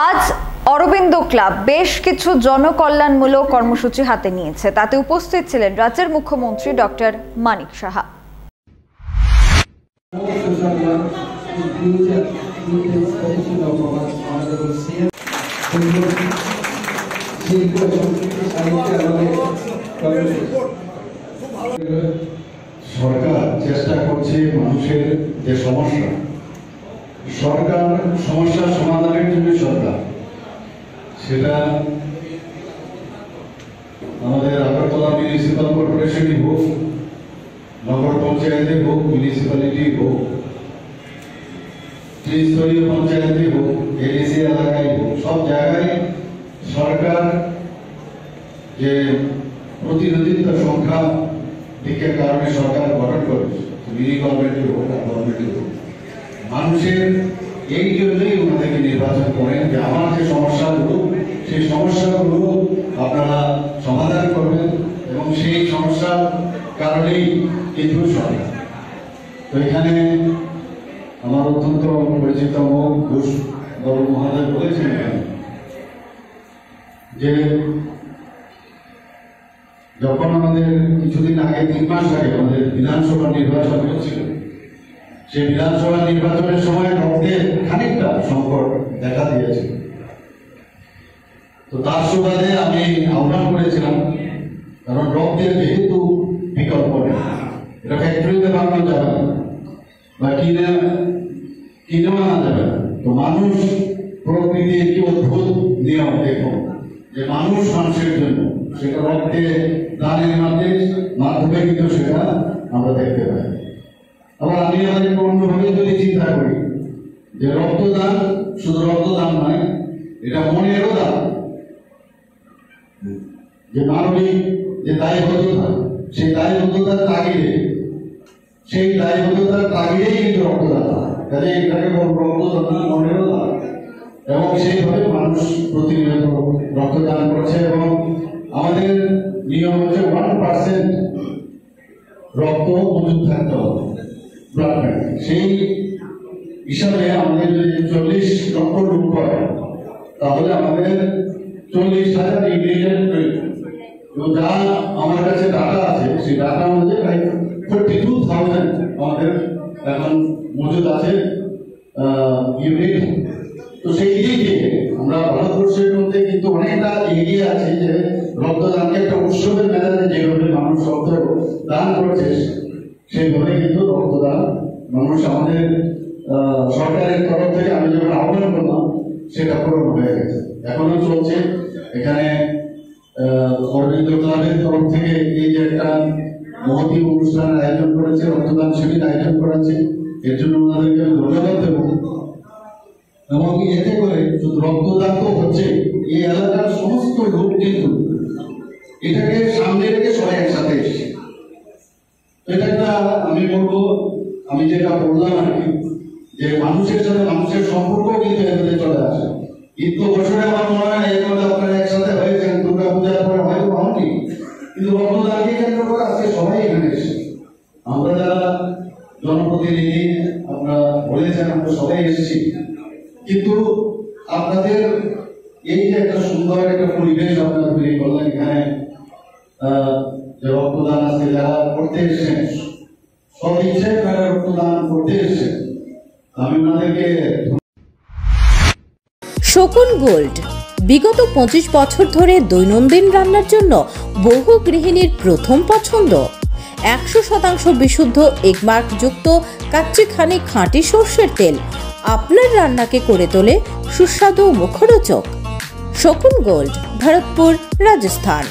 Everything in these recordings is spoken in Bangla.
আজ অরবিন্দ ক্লাব বেশ কিছু জনকল্যাণমূলক কর্মসূচি হাতে নিয়েছে। তাতে উপস্থিত ছিলেন রাজ্যের মুখ্যমন্ত্রী ডক্টর মানিক সাহা। সরকার চেষ্টা করছে মানুষের যে সমস্যা সরকার সমস্যা সমাধানের জন্য সরকার। সেটা আমাদের আগরতলা মিউনিসিপাল কর্পোরেশনই হোক, নগর পঞ্চায়েতে হোক মিউনিসিপ্যালিটি হোক, ত্রিস্তরীয় পঞ্চায়েতে হোক এডিসি এলাকায় হোক, সব জায়গায় সরকার যে প্রতিনিধিত্ব সংখ্যা, দিকের কারণে সরকার গঠন করেছে। মিনি গভর্নমেন্টের হোক, আর গভর্নমেন্টের হোক। মানুষের এই জন্যই ওনাদেরকে নির্বাচন করেন যে আমার যে সমস্যাগুলো সেই সমস্যাগুলো আপনারা সমাধান করবেন এবং সেই সমস্যার কারণেই কিন্তু সরকার। তো এখানে আমার অত্যন্ত পরিচিত মুখ ঘোষ বাবু মহাদয় বলেছেন যে যখন আমাদের কিছুদিন আগে, তিন মাস আগে আমাদের বিধানসভা নির্বাচন হচ্ছিল সেই বিধানসভা নির্বাচনের সময় রক্তের খানিকটা সংকট দেখা দিয়েছে। তো তার সুবাদে আমি আহ্বান করেছিলাম, কারণ রক্তের যেহেতু বিকল্প নেই, এটা ফ্যাক্টরিতে বানানো যাবে না বা কিনে কিনেও আনা যাবে তো মানুষ প্রকৃতির কি অদ্ভুত নিয়ম, দেখুন, যে মানুষ মানুষের জন্য, সেটা রক্তে দানের মাধ্যমে মাধ্যমে কিন্তু সেটা আমরা দেখতে পাই। আবার আমি আমাদের অন্যভাবে যদি চিন্তা করি যে রক্তদান শুধু রক্তদান নয় এটা মনেরও দান যে মানবিক যে দায়বদ্ধতা সেই দায়বদ্ধতার তাগিদে সেই দায়বদ্ধতার তাগিদেই কিন্তু রক্তদান কাজে এটাকে রক্তদান না, মনেরও দান এবং সেইভাবে মানুষ প্রতিনিয়ত রক্তদান করছে এবং আমাদের নিয়ম হচ্ছে ওয়ান পার্সেন্ট রক্ত মজুদ থাকতে হবে। ব্লাড সেই হিসাবে আমাদের যদি চল্লিশ লক্ষ রূপ হয়, তাহলে আমাদের চল্লিশ হাজার ইউনিটের প্রয়োজন। যা আমার কাছে ডাটা আছে, সেই ডাটা অনুযায়ী প্রায় ফোর্টি টু থাউজেন্ড আমাদের এখন মজুদ আছে ইউনিট তো সেই দিক থেকে আমরা ভারতবর্ষের মধ্যে কিন্তু অনেকটা এগিয়ে আছি যে রক্তদানকে একটা উৎসবের মেজাজে যেভাবে মানুষ রক্ত দান করছে সেইভাবে কিন্তু রক্তদান মানুষ আমাদের সরকারের তরফ থেকে আমি যখন আহ্বান করলাম, সেটা পূরণ হয়ে গেছে। এখনও চলছে। এখানে অরবিন্দ ক্লাবের তরফ থেকে এই যে একটা মহতি অনুষ্ঠানের আয়োজন করেছে, রক্তদান শিবির আয়োজন করেছে, এর জন্য ওনাদেরকে ধন্যবাদ দেবো। এবং এতে করে রক্তদান তো হচ্ছে, এই এলাকার সমস্ত লোক কিন্তু এটাকে সামনে রেখে সবাই এটা আমি বলব আমি যেটা বললাম আর কি যে মানুষের সাথে মানুষের সম্পর্ক কিন্তু এখানে চলে আসে। ঈদ তো বছরে আমার মনে হয় এর আপনারা একসাথে হয়েছেন দুর্গা পূজার পরে হয়তো হয়নি কিন্তু রক্তদানকে কেন্দ্র করে? আজকে সবাই এখানে এসেছে আমরা যারা জনপ্রতিনিধি আপনারা বলেছেন আমরা সবাই এসেছি। কিন্তু আপনাদের এই যে একটা সুন্দর একটা পরিবেশ আপনারা তৈরি করলেন এখানে আহ, তারা রক্তদান করতে এসেছেন আমি শকুন গোল্ড, বিগত পঁচিশ বছর ধরে দৈনন্দিন রান্নার জন্য বহু গৃহিণীর প্রথম পছন্দ। একশো শতাংশ বিশুদ্ধ এগমার্ক যুক্ত কাচ্চিখানি খাঁটি সর্ষের তেল আপনার রান্নাকে করে তোলে সুস্বাদু মুখরোচক। শকুন গোল্ড, ভরতপুর, রাজস্থান।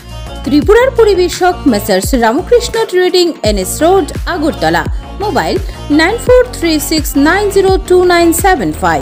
ত্রিপুরার পরিবেশক messrs Ramakrishna trading NS road, Agartala. Mobile nine four three six nine zero two nine seven five.